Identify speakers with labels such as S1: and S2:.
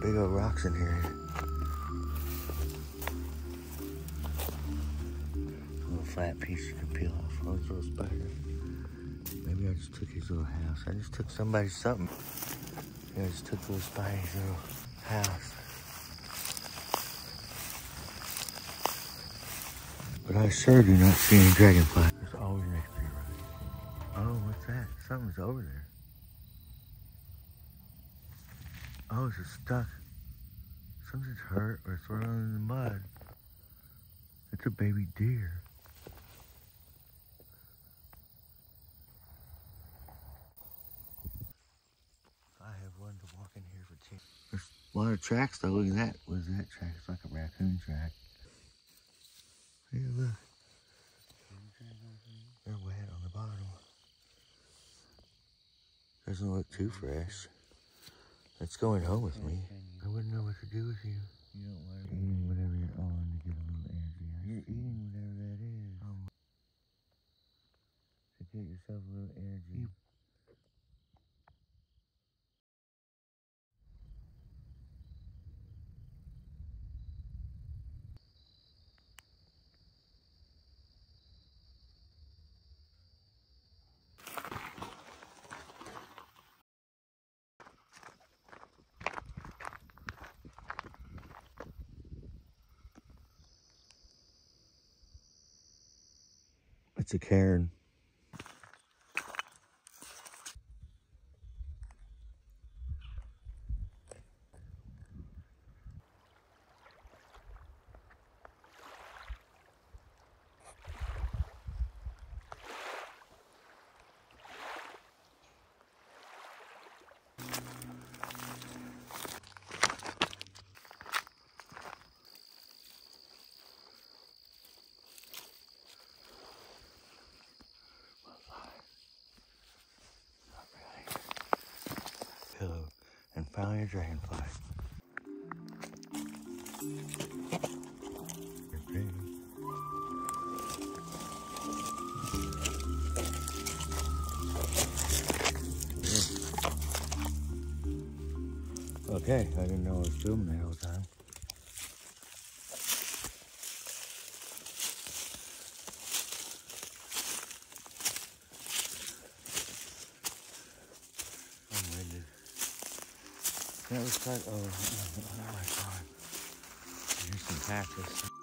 S1: big old rocks in here. A little flat piece you can peel off. Oh, those little spiders. Maybe I just took his little house. I just took somebody's something. I just took little spider's little house. But I sure do not see any dragonfly. There's always next to you, right? Oh, what's that? Something's over there. Oh, it's just stuck. Something's hurt or thrown in the mud. It's a baby deer. I have learned to walk in here for 10 There's a lot of tracks though. Look at that. What is that track? It's like a raccoon track. Hey, look. They're wet on the bottom. Doesn't look too fresh. It's going home with me. I wouldn't know what to do with you.
S2: You don't want
S1: You're eating whatever you're on to get a little energy. I
S2: You're
S1: see.
S2: eating whatever that is.
S1: Um,
S2: to get yourself a little energy.
S1: You- It's a cairn. Finally a dragonfly. Okay, I didn't know I was filming that whole time. That was quite, oh, oh my god. Here's some cactus.